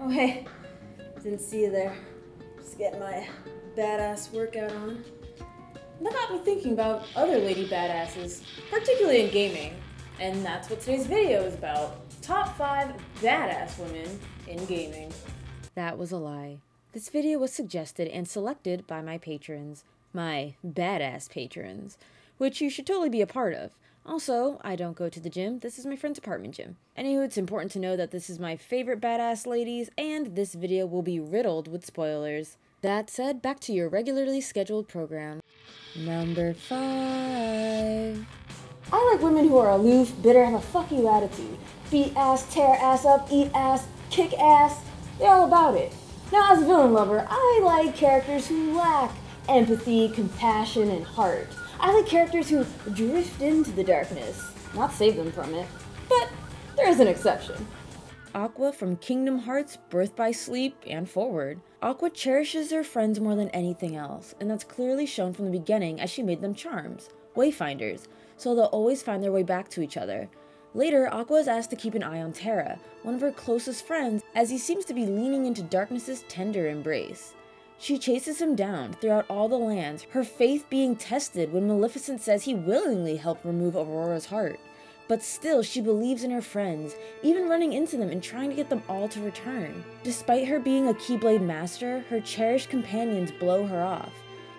Oh, hey. Didn't see you there. Just getting my badass workout on. That got me thinking about other lady badasses, particularly in gaming. And that's what today's video is about. Top 5 badass women in gaming. That was a lie. This video was suggested and selected by my patrons, my badass patrons, which you should totally be a part of. Also, I don't go to the gym. This is my friend's apartment gym. Anywho, it's important to know that this is my favorite badass ladies, and this video will be riddled with spoilers. That said, back to your regularly scheduled program. Number five. I like women who are aloof, bitter, have a fuck you attitude. Beat ass, tear ass up, eat ass, kick ass. They're all about it. Now, as a villain lover, I like characters who lack empathy, compassion, and heart. I like characters who drift into the darkness, not save them from it. But there is an exception. Aqua from Kingdom Hearts, Birth by Sleep, and forward. Aqua cherishes her friends more than anything else, and that's clearly shown from the beginning as she made them charms, wayfinders, so they'll always find their way back to each other. Later, Aqua is asked to keep an eye on Terra, one of her closest friends, as he seems to be leaning into Darkness's tender embrace. She chases him down throughout all the lands, her faith being tested when Maleficent says he willingly helped remove Aurora's heart. But still, she believes in her friends, even running into them and trying to get them all to return. Despite her being a Keyblade master, her cherished companions blow her off.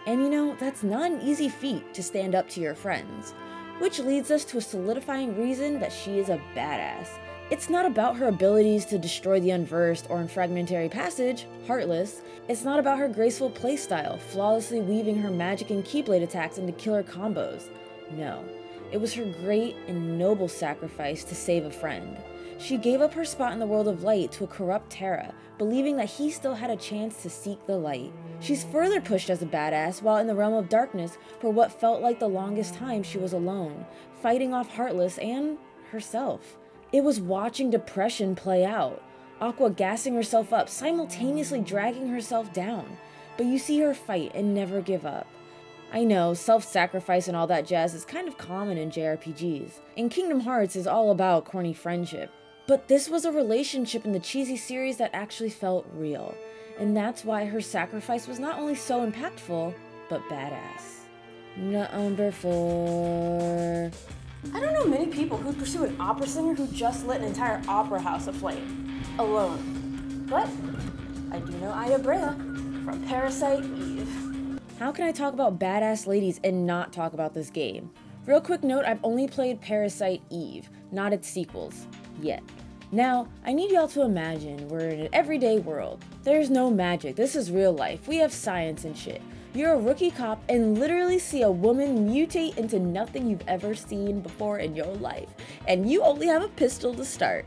And you know, that's not an easy feat to stand up to your friends. Which leads us to a solidifying reason that she is a badass. It's not about her abilities to destroy the unversed or in Fragmentary Passage, Heartless. It's not about her graceful playstyle, flawlessly weaving her magic and Keyblade attacks into killer combos. No, it was her great and noble sacrifice to save a friend. She gave up her spot in the world of light to a corrupt Terra, believing that he still had a chance to seek the light. She's further pushed as a badass while in the realm of darkness for what felt like the longest time she was alone, fighting off Heartless and herself. It was watching depression play out, Aqua gassing herself up, simultaneously dragging herself down. But you see her fight and never give up. I know, self sacrifice and all that jazz is kind of common in JRPGs. and Kingdom Hearts is all about corny friendship. But this was a relationship in the cheesy series that actually felt real. And that's why her sacrifice was not only so impactful, but badass. Number four. I don't know many people who'd pursue an opera singer who just lit an entire opera house aflame. Alone. But I do know Aya Brea from Parasite Eve. How can I talk about badass ladies and not talk about this game? Real quick note, I've only played Parasite Eve, not its sequels, yet. Now, I need y'all to imagine we're in an everyday world. There's no magic, this is real life, we have science and shit. You're a rookie cop and literally see a woman mutate into nothing you've ever seen before in your life, and you only have a pistol to start.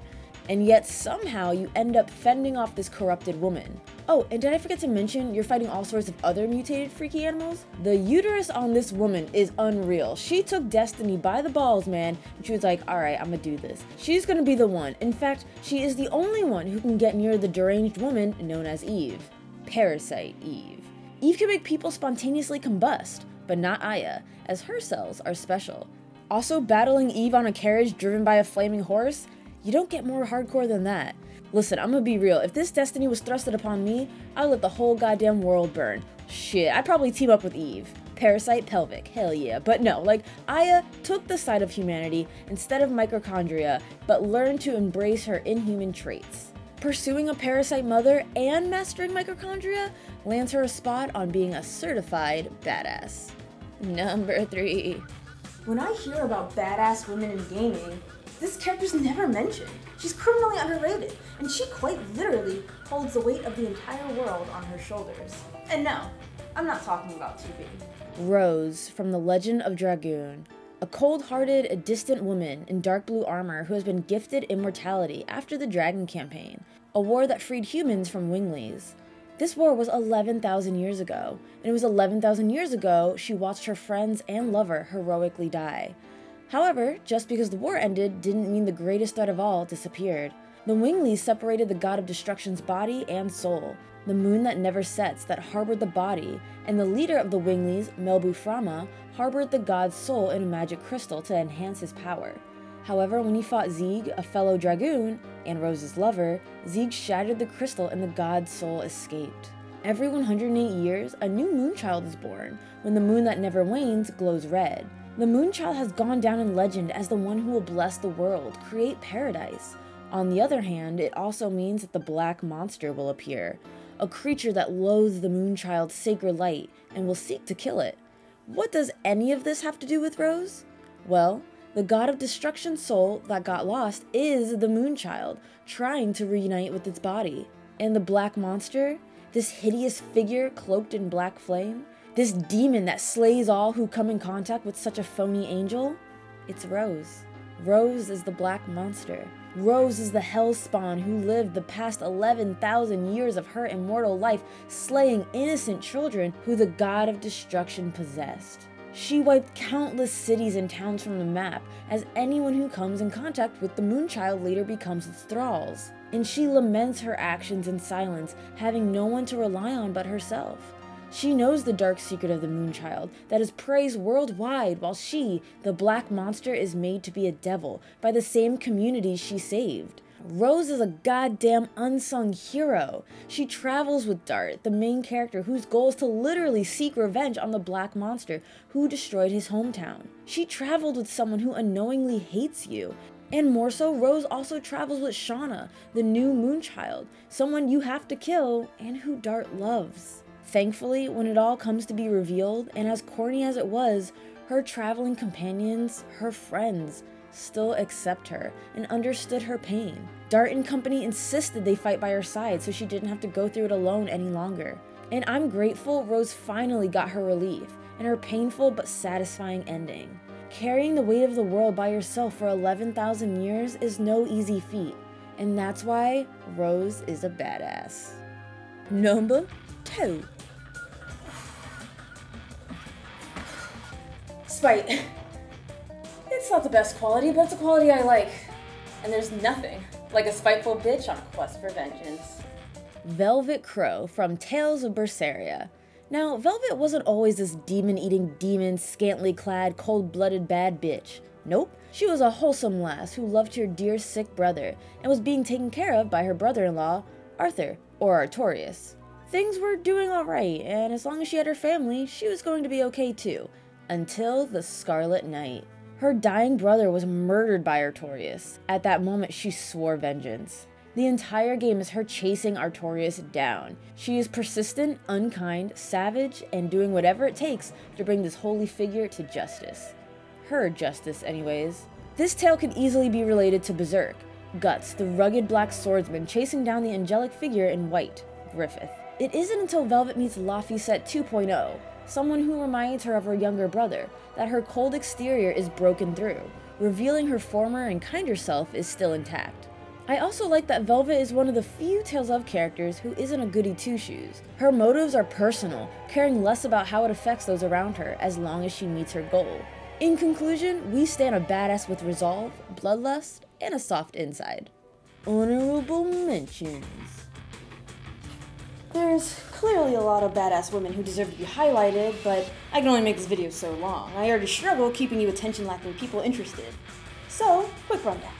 And yet somehow you end up fending off this corrupted woman. Oh, and did I forget to mention you're fighting all sorts of other mutated freaky animals? The uterus on this woman is unreal. She took Destiny by the balls, man, and she was like, alright, I'm gonna do this. She's gonna be the one. In fact, she is the only one who can get near the deranged woman known as Eve. Parasite Eve. Eve can make people spontaneously combust, but not Aya, as her cells are special. Also, battling Eve on a carriage driven by a flaming horse? You don't get more hardcore than that. Listen, I'm gonna be real. If this destiny was thrusted upon me, I'd let the whole goddamn world burn. Shit, I'd probably team up with Eve. Parasite pelvic, hell yeah. But no, like, Aya took the side of humanity instead of mitochondria, but learned to embrace her inhuman traits. Pursuing a parasite mother and mastering mitochondria lands her a spot on being a certified badass. Number three. When I hear about badass women in gaming, this character's never mentioned. She's criminally underrated, and she quite literally holds the weight of the entire world on her shoulders. And no, I'm not talking about 2B. Rose from The Legend of Dragoon. A cold hearted, a distant woman in dark blue armor who has been gifted immortality after the Dragon Campaign, a war that freed humans from Winglies. This war was 11,000 years ago, and it was 11,000 years ago she watched her friends and lover heroically die. However, just because the war ended didn't mean the greatest threat of all disappeared. The Winglies separated the god of destruction's body and soul, the moon that never sets that harbored the body, and the leader of the Winglies, Melbu Frama, harbored the god's soul in a magic crystal to enhance his power. However, when he fought Zieg, a fellow dragoon, and Rose's lover, Zieg shattered the crystal and the god's soul escaped. Every 108 years, a new moonchild is born, when the moon that never wanes glows red. The moonchild has gone down in legend as the one who will bless the world, create paradise. On the other hand, it also means that the black monster will appear, a creature that loathes the moonchild's sacred light and will seek to kill it. What does any of this have to do with Rose? Well, the god of destruction soul that got lost is the Moonchild, trying to reunite with its body. And the black monster, this hideous figure cloaked in black flame, this demon that slays all who come in contact with such a phony angel, it's Rose. Rose is the black monster. Rose is the hellspawn who lived the past 11,000 years of her immortal life, slaying innocent children who the god of destruction possessed. She wiped countless cities and towns from the map, as anyone who comes in contact with the Moonchild later becomes its thralls. And she laments her actions in silence, having no one to rely on but herself. She knows the dark secret of the Moonchild that is praised worldwide, while she, the black monster, is made to be a devil by the same community she saved. Rose is a goddamn unsung hero. She travels with Dart, the main character whose goal is to literally seek revenge on the black monster who destroyed his hometown. She traveled with someone who unknowingly hates you. And more so, Rose also travels with Shana, the new Moonchild, someone you have to kill and who Dart loves. Thankfully, when it all comes to be revealed, and as corny as it was, her traveling companions, her friends, still accept her and understood her pain. Dart and company insisted they fight by her side so she didn't have to go through it alone any longer. And I'm grateful Rose finally got her relief and her painful but satisfying ending. Carrying the weight of the world by yourself for 11,000 years is no easy feat, and that's why Rose is a badass. Number 2 Spite. It's not the best quality, but it's a quality I like. And there's nothing like a spiteful bitch on a quest for vengeance. Velvet Crowe from Tales of Berseria. Now, Velvet wasn't always this demon eating demon, scantily clad, cold blooded bad bitch. Nope, she was a wholesome lass who loved her dear sick brother and was being taken care of by her brother in law, Arthur, or Artorius. Things were doing alright, and as long as she had her family, she was going to be okay too. Until the Scarlet Night. Her dying brother was murdered by Artorius. At that moment, she swore vengeance. The entire game is her chasing Artorius down. She is persistent, unkind, savage, and doing whatever it takes to bring this holy figure to justice. Her justice, anyways. This tale could easily be related to Berserk, Guts, the rugged black swordsman chasing down the angelic figure in white, Griffith. It isn't until Velvet meets Laphicet 2.0 someone who reminds her of her younger brother, that her cold exterior is broken through, revealing her former and kinder self is still intact. I also like that Velvet is one of the few Tales of characters who isn't a goody two shoes. Her motives are personal, caring less about how it affects those around her as long as she meets her goal. In conclusion, we stand a badass with resolve, bloodlust, and a soft inside. Honorable mentions. There's clearly a lot of badass women who deserve to be highlighted, but I can only make this video so long. I already struggle keeping you attention-lacking people interested. So, quick rundown.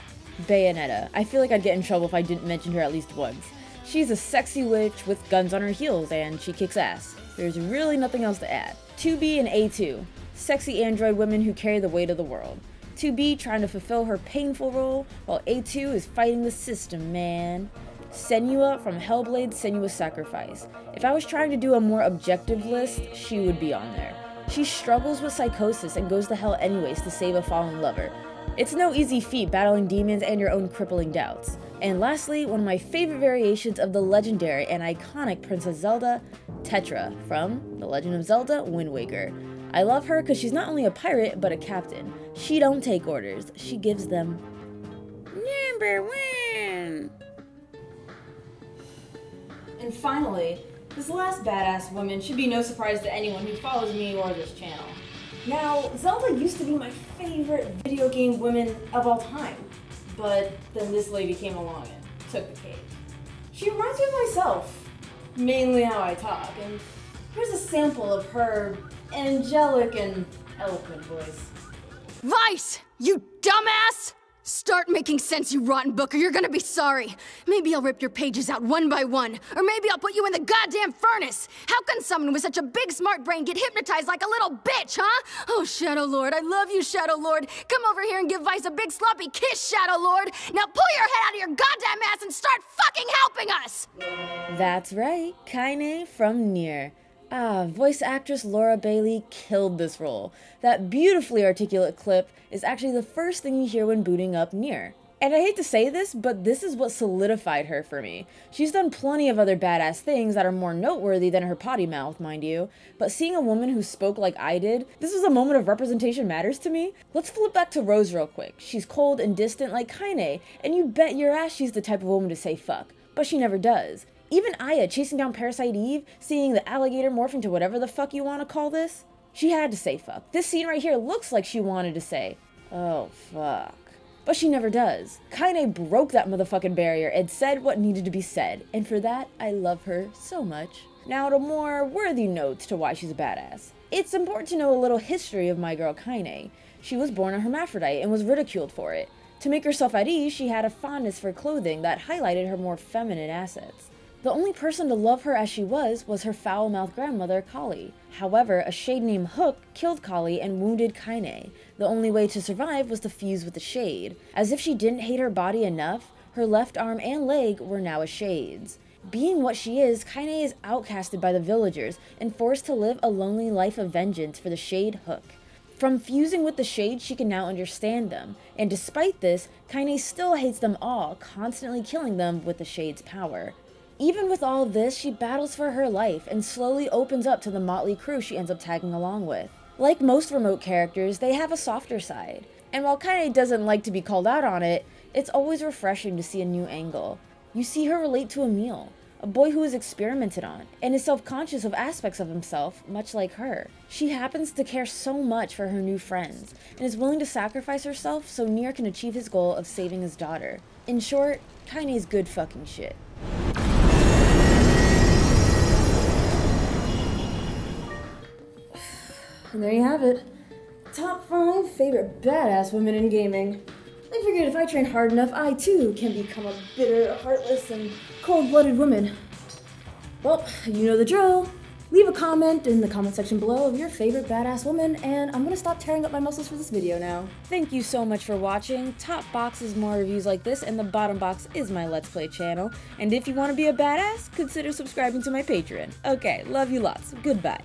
Bayonetta. I feel like I'd get in trouble if I didn't mention her at least once. She's a sexy witch with guns on her heels, and she kicks ass. There's really nothing else to add. 2B and A2. Sexy android women who carry the weight of the world. 2B trying to fulfill her painful role, while A2 is fighting the system, man. Senua from Hellblade Senua's Sacrifice. If I was trying to do a more objective list, she would be on there. She struggles with psychosis and goes to hell anyways to save a fallen lover. It's no easy feat battling demons and your own crippling doubts. And lastly, one of my favorite variations of the legendary and iconic Princess Zelda, Tetra from The Legend of Zelda Wind Waker. I love her because she's not only a pirate, but a captain. She don't take orders, she gives them. Number one! And finally, this last badass woman should be no surprise to anyone who follows me or this channel. Now, Zelda used to be my favorite video game woman of all time, but then this lady came along and took the cake. She reminds me of myself, mainly how I talk, and here's a sample of her angelic and eloquent voice. Weiss, you dumbass! Start making sense, you rotten book, or you're gonna be sorry. Maybe I'll rip your pages out one by one, or maybe I'll put you in the goddamn furnace. How can someone with such a big smart brain get hypnotized like a little bitch, huh? Oh, Shadow Lord, I love you, Shadow Lord. Come over here and give Weiss a big sloppy kiss, Shadow Lord. Now pull your head out of your goddamn ass and start fucking helping us! That's right, Kaine from Nier. Ah, voice actress Laura Bailey killed this role. That beautifully articulate clip is actually the first thing you hear when booting up Nier. And I hate to say this, but this is what solidified her for me. She's done plenty of other badass things that are more noteworthy than her potty mouth, mind you. But seeing a woman who spoke like I did, this was a moment of representation matters to me. Let's flip back to Rose real quick. She's cold and distant like Kaine, and you bet your ass she's the type of woman to say fuck. But she never does. Even Aya chasing down Parasite Eve, seeing the alligator morph into whatever the fuck you want to call this, she had to say fuck. This scene right here looks like she wanted to say, oh fuck. But she never does. Kaine broke that motherfucking barrier and said what needed to be said, and for that, I love her so much. Now to more worthy notes to why she's a badass. It's important to know a little history of my girl Kaine. She was born a hermaphrodite and was ridiculed for it. To make herself at ease, she had a fondness for clothing that highlighted her more feminine assets. The only person to love her as she was was her foul-mouthed grandmother, Kali. However, a shade named Hook killed Kali and wounded Kaine. The only way to survive was to fuse with the shade. As if she didn't hate her body enough, her left arm and leg were now a shade's. Being what she is, Kaine is outcasted by the villagers and forced to live a lonely life of vengeance for the Shade Hook. From fusing with the Shade, she can now understand them, and despite this, Kaine still hates them all, constantly killing them with the Shade's power. Even with all this, she battles for her life and slowly opens up to the motley crew she ends up tagging along with. Like most remote characters, they have a softer side. And while Kaine doesn't like to be called out on it, it's always refreshing to see a new angle. You see her relate to Emil, a boy who is experimented on, and is self-conscious of aspects of himself, much like her. She happens to care so much for her new friends, and is willing to sacrifice herself so Nier can achieve his goal of saving his daughter. In short, Kaine's good fucking shit. And there you have it. Top 5 favorite badass women in gaming. I figured if I train hard enough, I too can become a bitter, heartless, and cold blooded woman. Well, you know the drill. Leave a comment in the comment section below of your favorite badass woman, and I'm gonna stop tearing up my muscles for this video now. Thank you so much for watching. Top box is more reviews like this, and the bottom box is my Let's Play channel. And if you want to be a badass, consider subscribing to my Patreon. Okay, love you lots. Goodbye.